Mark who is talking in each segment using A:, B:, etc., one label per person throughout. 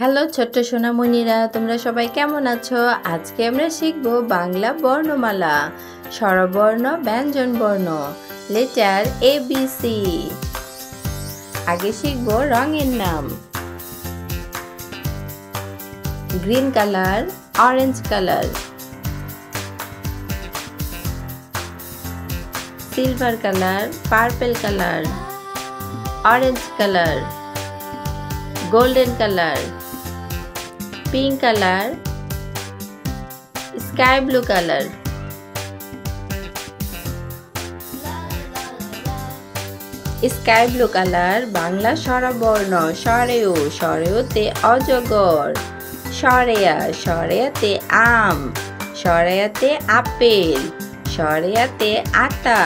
A: Hello ছোট্ট সোনামণিরা, তোমরা সবাই কেমন আছো? আজকে আমরা শিখব বাংলা বর্ণমালা। স্বরবর্ণ ব্যঞ্জন বর্ণ লেটার এ বি সি আগে শিখব রঙের নাম। Green colour, orange colour. Silver colour, purple colour. Orange colour. Golden colour. Pink colour sky blue colour sky blue colour Bangla স্বরবর্ণ সরেও সরেওতে অজগর সরেয়া সরেয়াতে আম সরেয়াতে আপেল সরেয়াতে আটা।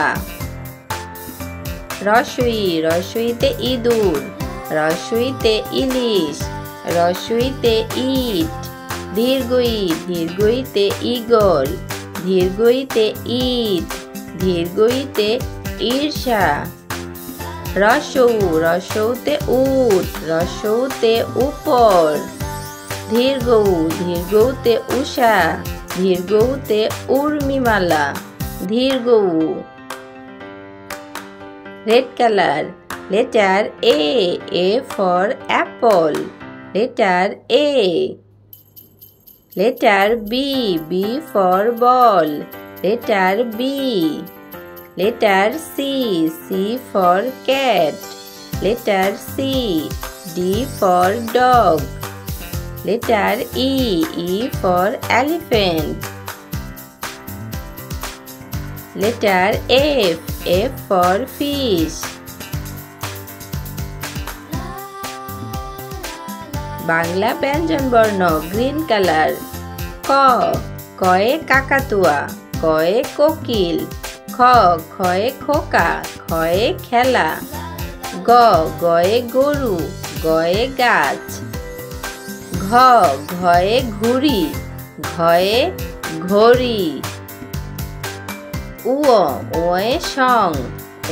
A: রসুই, রসুইতে ইঁদুর, রসুইতে ইলিশ রসুইতে ইট দীর্ঘই দীর্ঘইতে ইগল দীর্ঘইতে ঈদ দীর্ঘইতে ঈর্ষা। রসৌ, রসৌতে উট, রসৌতে উপর। দীর্ঘৌ দীর্ঘৌতে উষা দীর্ঘৌতে উর্মিমালা দীর্ঘৌ red colour, letter A A for apple. Letter A. Letter B. B for ball. Letter B. Letter C. C for cat. Letter C. D for dog. Letter E. E for elephant. Letter F. F for fish. Bangla ব্যঞ্জন বর্ণ green colour. ক, কয়ে কাকাতুয়া, কয়ে কোকিল, খ খয়ে খোকা খয়ে খেলা, গ, গয়ে গরু, গয়ে গাছ, ঘ, ঘয়ে ঘুড়ি, ঘয়ে ঘড়ি। উ ওয়ে সং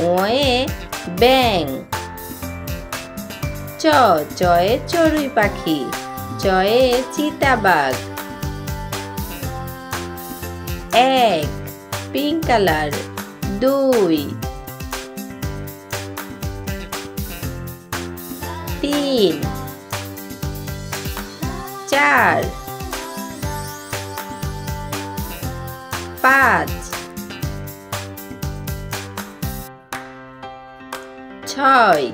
A: ওয়ে ব্যাং চ চয়ে চড়ুই পাখি চয়ে চিতাবাঘ। এক পিঙ্ক কালার। দুই তিন চার পাঁচ ছয়।